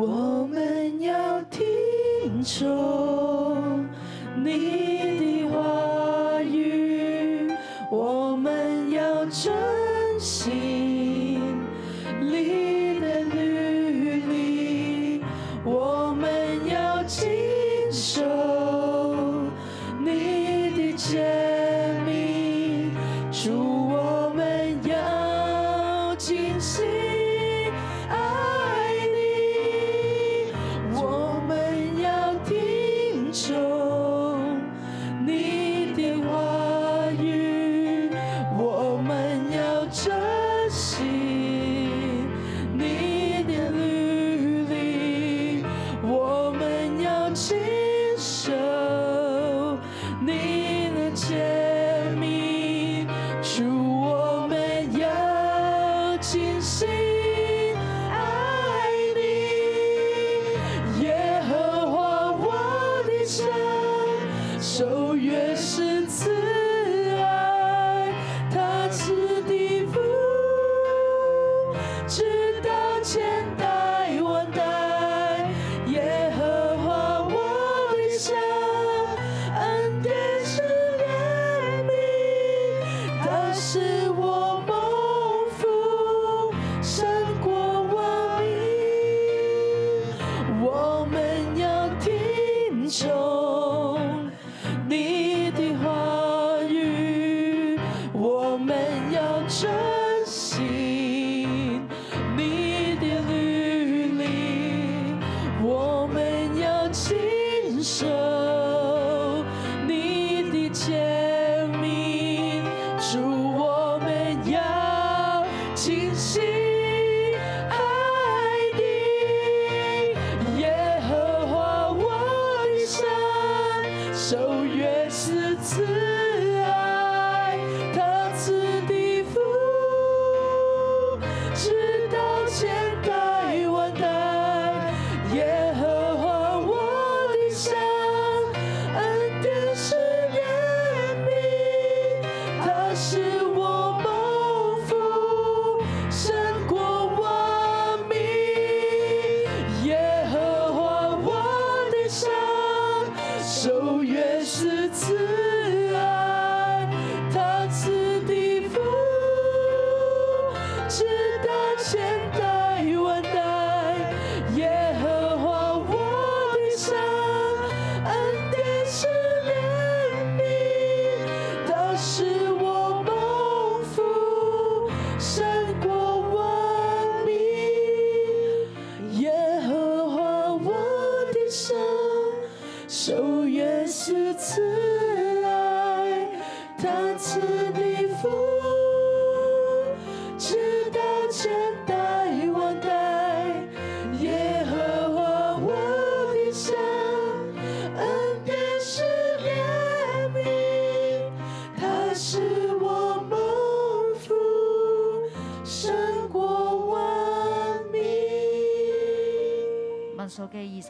我们要听从你的话语我们要珍惜